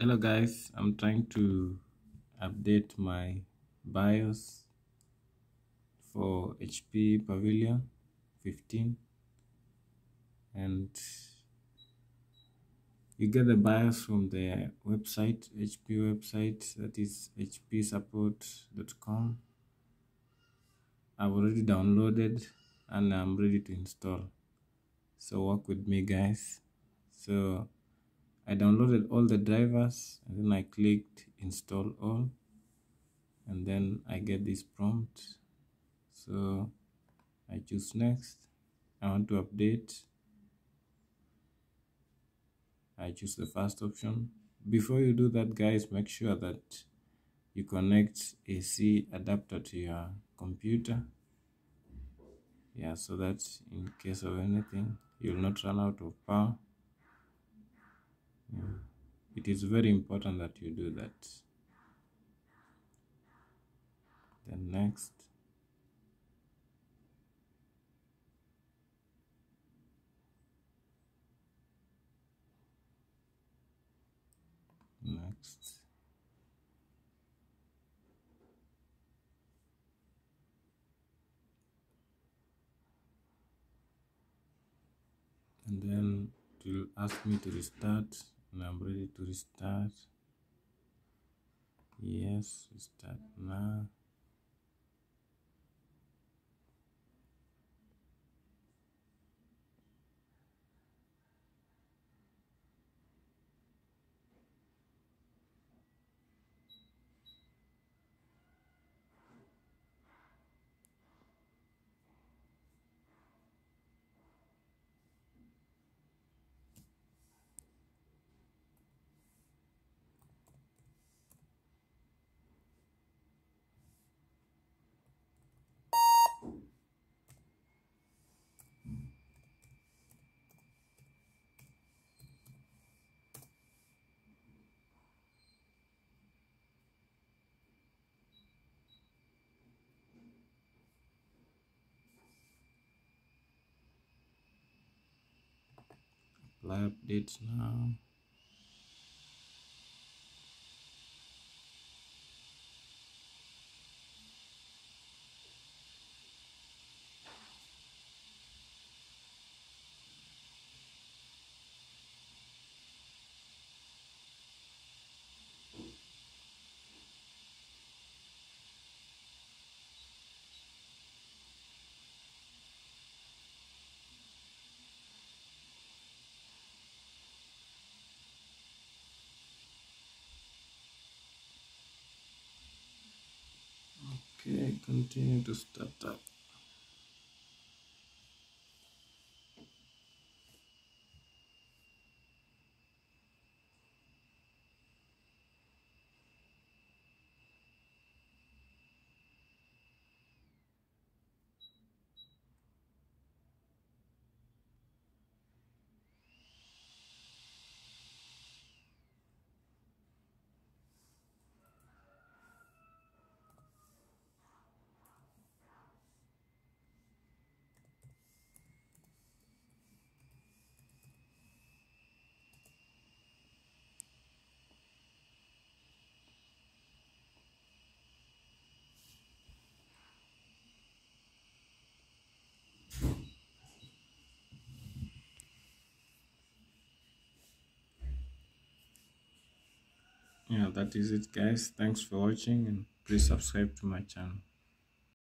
hello guys. I'm trying to update my bios for hp pavilion 15 and you get the bios from the website hp website that is hpsupport.com i've already downloaded and i'm ready to install. So work with me guys. So I downloaded all the drivers and then I clicked install all and then I get this prompt. So I choose next. I want to update. I choose the first option. Before you do that guys make sure that you connect AC adapter to your computer. Yeah so that in case of anything you'll not run out of power yeah. it is very important that you do that. Then next. Next. And then it will ask me to restart and I'm ready to restart. Yes, restart now. Apply updates now Okay, continue to start up. Yeah that is it guys. Thanks for watching and please subscribe to my channel